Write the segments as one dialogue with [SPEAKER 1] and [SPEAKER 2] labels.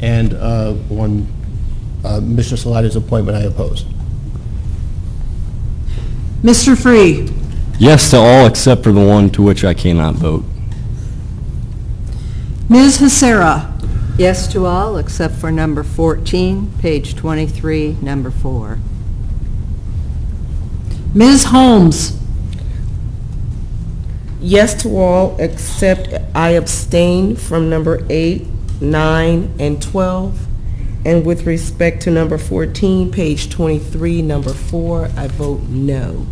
[SPEAKER 1] And uh, one, uh, Mr. Salaita's appointment, I oppose.
[SPEAKER 2] Mr. Free?
[SPEAKER 3] Yes to all except for the one to which I cannot vote.
[SPEAKER 2] Ms. Hasara?
[SPEAKER 4] Yes to all, except for number 14, page 23, number 4.
[SPEAKER 2] Ms. Holmes?
[SPEAKER 5] Yes to all, except I abstain from number eight, nine, and 12. And with respect to number 14, page 23, number four, I vote no.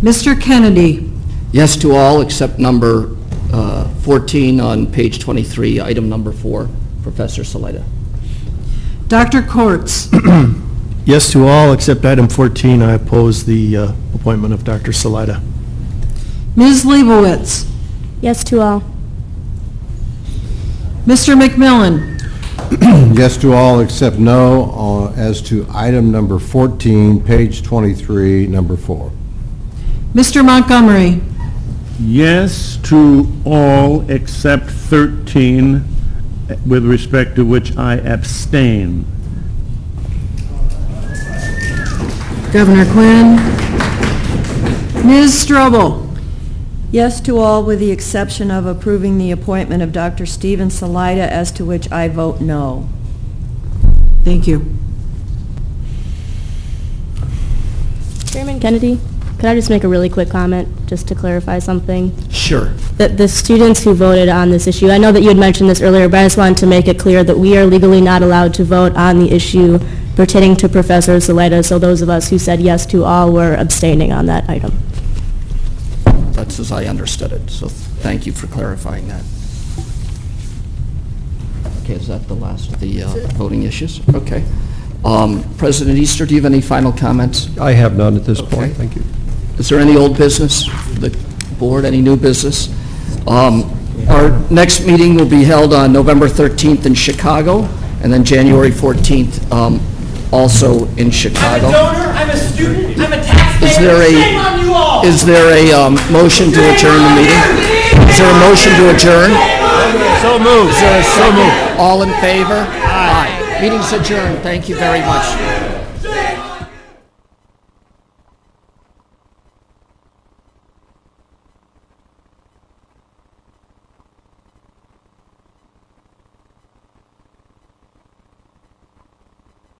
[SPEAKER 2] Mr. Kennedy?
[SPEAKER 6] Yes to all except number uh, 14 on page 23, item number four, Professor Salaita.
[SPEAKER 2] Dr. Koritz?
[SPEAKER 7] Yes to all, except item 14, I oppose the uh, appointment of Dr. Salaita.
[SPEAKER 2] Ms. Leibowitz?
[SPEAKER 8] Yes to all.
[SPEAKER 2] Mr. McMillan?
[SPEAKER 9] Yes to all except no uh, as to item number 14, page 23, number 4.
[SPEAKER 2] Mr. Montgomery?
[SPEAKER 10] Yes to all except 13, with respect to which I abstain.
[SPEAKER 2] Governor Quinn? Ms. Strobel?
[SPEAKER 4] Yes to all, with the exception of approving the appointment of Dr. Steven Salaita, as to which I vote no.
[SPEAKER 2] Thank you.
[SPEAKER 8] Chairman Kennedy, could I just make a really quick comment, just to clarify something?
[SPEAKER 6] Sure.
[SPEAKER 8] That the students who voted on this issue, I know that you had mentioned this earlier, but I just wanted to make it clear that we are legally not allowed to vote on the issue pertaining to Professor Salida, so those of us who said yes to all were abstaining on that item.
[SPEAKER 6] That's as I understood it, so thank you for clarifying that. Okay, is that the last of the uh, voting issues? Okay. Um, President Easter, do you have any final comments?
[SPEAKER 9] I have none at this
[SPEAKER 6] Okay.
[SPEAKER 9] point, thank you.
[SPEAKER 6] Is there any old business, the board, any new business? Um, Our next meeting will be held on November 13th in Chicago, and then January 14th um, also in Chicago.
[SPEAKER 11] I'm a student, I'm a taxpayer.
[SPEAKER 6] Is there a,
[SPEAKER 11] Shame on you all.
[SPEAKER 6] is there a um, motion to adjourn the meeting? Is there a motion to adjourn?
[SPEAKER 10] So moved.
[SPEAKER 6] A second? All in favor? Aye. Meeting's adjourned. Thank you very much.